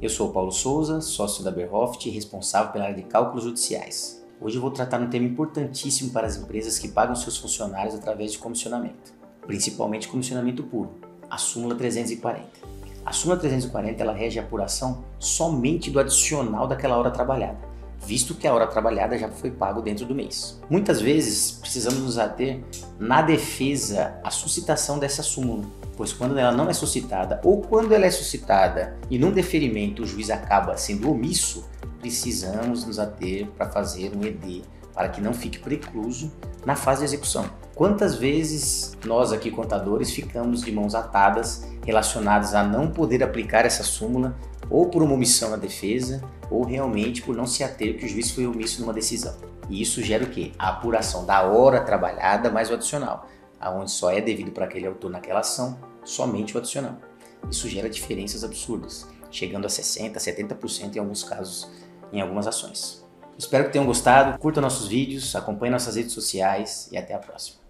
Eu sou o Paulo Souza, sócio da Berhoft e responsável pela área de cálculos judiciais. Hoje eu vou tratar um tema importantíssimo para as empresas que pagam seus funcionários através de comissionamento, principalmente comissionamento puro, a súmula 340. A súmula 340 ela rege a apuração somente do adicional daquela hora trabalhada, visto que a hora trabalhada já foi pago dentro do mês. Muitas vezes precisamos nos ater na defesa à suscitação dessa súmula, pois quando ela não é suscitada ou quando ela é suscitada e num deferimento o juiz acaba sendo omisso, precisamos nos ater para fazer um ED para que não fique precluso na fase de execução. Quantas vezes nós aqui contadores ficamos de mãos atadas relacionadas a não poder aplicar essa súmula ou por uma omissão na defesa ou realmente por não se ater que o juiz foi omisso numa decisão. E isso gera o quê? A apuração da hora trabalhada mais o adicional, aonde só é devido para aquele autor naquela ação somente o adicional. Isso gera diferenças absurdas, chegando a 60%, 70% em alguns casos, em algumas ações. Espero que tenham gostado, curtam nossos vídeos, acompanhem nossas redes sociais e até a próxima.